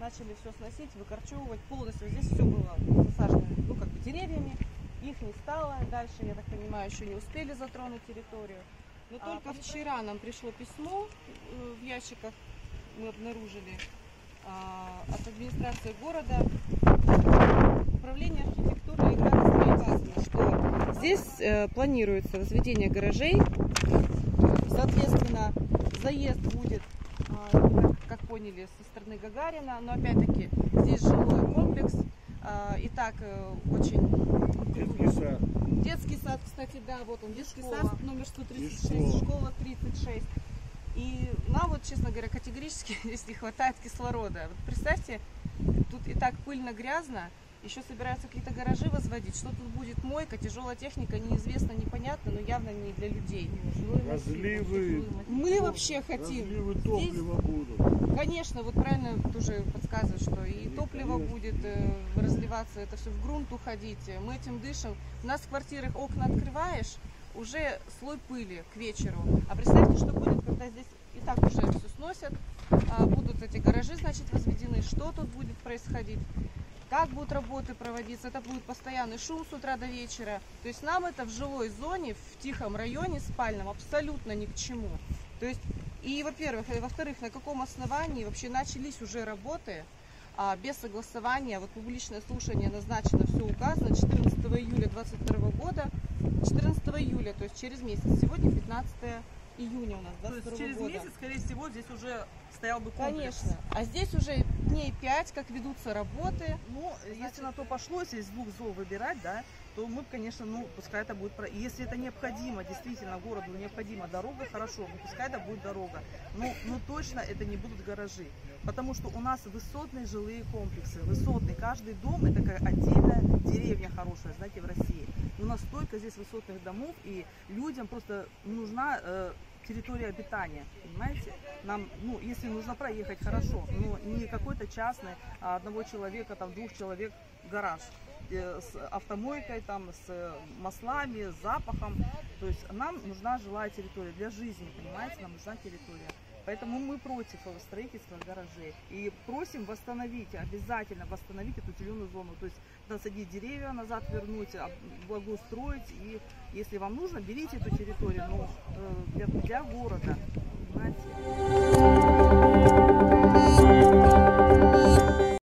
начали все сносить, выкорчевывать полностью. Здесь все было засажено, ну, как бы деревьями. Их не стало. Дальше, я так понимаю, еще не успели затронуть территорию. Но А, только вчера нам пришло письмо э, в ящиках, мы обнаружили, а, от администрации города, управление архитектуры и градостроительства, что здесь э, планируется возведение гаражей, соответственно, заезд будет, а, как поняли, со стороны Гагарина, но опять-таки здесь жилой комплекс, а, и так э, очень Детский сад. Детский сад, кстати, да, вот он, детский школа. сад номер 136, И школа. школа 36. И нам вот, честно говоря, категорически здесь не хватает кислорода. Вот представьте, тут и так пыльно-грязно, еще собираются какие-то гаражи возводить. Что тут будет мойка, тяжелая техника, неизвестно, непонятно, но явно не для людей. Разливы. Мы вообще хотим. Разливы Здесь, топлива будут. конечно, вот правильно тоже подсказывают, что и топливо будет э, разливаться, это все в грунт уходить. Мы этим дышим. У нас в квартирах окна открываешь, уже слой пыли к вечеру. А представьте, что будет, когда здесь и так уже все сносят, а будут эти гаражи, значит, возведены, что тут будет происходить, как будут работы проводиться, это будет постоянный шум с утра до вечера. То есть нам это в жилой зоне, в тихом районе спальном абсолютно ни к чему. То есть, и, во-первых, и во-вторых, на каком основании вообще начались уже работы, а, без согласования, вот публичное слушание назначено, все указано, 14 июля 2022 года, 14 июля, то есть через месяц, сегодня 15 июня у нас, То 22 есть через года. месяц, скорее всего, здесь уже стоял бы комплекс. Конечно. А здесь уже дней 5, как ведутся работы. Ну, если на то пошло, если из двух зол выбирать, да, то мы, конечно, ну, пускай это будет... Если это необходимо, действительно, городу необходима дорога, хорошо, ну, пускай это будет дорога. Но, но точно это не будут гаражи. Потому что у нас высотные жилые комплексы, высотные. Каждый дом это как отдельная деревня хорошая, знаете, в России. Нас столько здесь высотных домов, и людям просто нужна э, территория обитания, понимаете? Нам, ну, если нужно проехать, хорошо, но не какой-то частный, а одного человека, там, двух человек гараж э, с автомойкой, там, с маслами, с запахом. То есть нам нужна жилая территория для жизни, понимаете? Нам нужна территория. Поэтому мы против строительства гаражей. И просим восстановить, обязательно восстановить эту зеленую зону. То есть насадить деревья, назад вернуть, об- благоустроить. И если вам нужно, берите эту территорию, но э, для, для города.